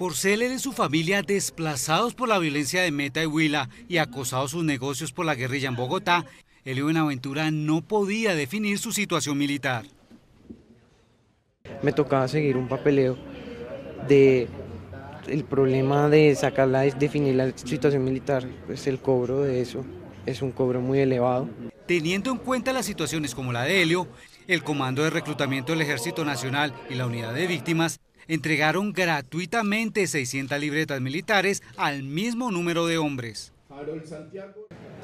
Por ser él y su familia desplazados por la violencia de Meta y Huila y acosados sus negocios por la guerrilla en Bogotá, Elio Buenaventura no podía definir su situación militar. Me tocaba seguir un papeleo de el problema de sacarla, definir la situación militar, pues el cobro de eso es un cobro muy elevado. Teniendo en cuenta las situaciones como la de Helio, el Comando de Reclutamiento del Ejército Nacional y la Unidad de Víctimas entregaron gratuitamente 600 libretas militares al mismo número de hombres.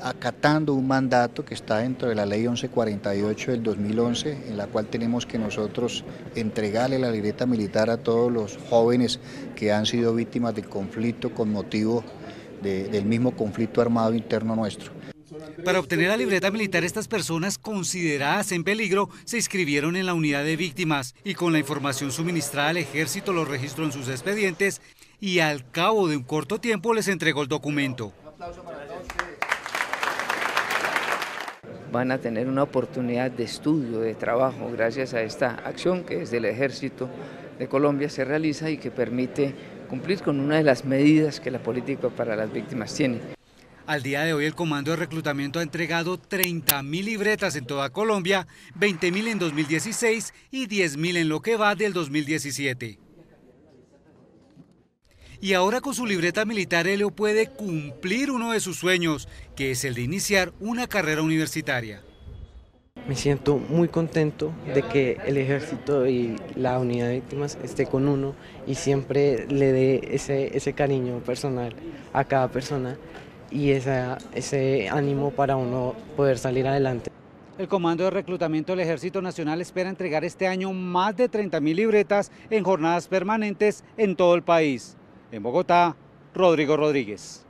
Acatando un mandato que está dentro de la ley 1148 del 2011, en la cual tenemos que nosotros entregarle la libreta militar a todos los jóvenes que han sido víctimas del conflicto con motivo del mismo conflicto armado interno nuestro. Para obtener la libreta militar, estas personas consideradas en peligro se inscribieron en la unidad de víctimas y con la información suministrada al ejército lo registró en sus expedientes y al cabo de un corto tiempo les entregó el documento. Van a tener una oportunidad de estudio, de trabajo, gracias a esta acción que desde el ejército de Colombia se realiza y que permite cumplir con una de las medidas que la política para las víctimas tiene. Al día de hoy el Comando de Reclutamiento ha entregado 30.000 libretas en toda Colombia, 20.000 en 2016 y 10.000 en lo que va del 2017. Y ahora con su libreta militar Helio puede cumplir uno de sus sueños, que es el de iniciar una carrera universitaria. Me siento muy contento de que el ejército y la unidad de víctimas esté con uno y siempre le dé ese, ese cariño personal a cada persona y ese ánimo para uno poder salir adelante. El Comando de Reclutamiento del Ejército Nacional espera entregar este año más de 30.000 libretas en jornadas permanentes en todo el país. En Bogotá, Rodrigo Rodríguez.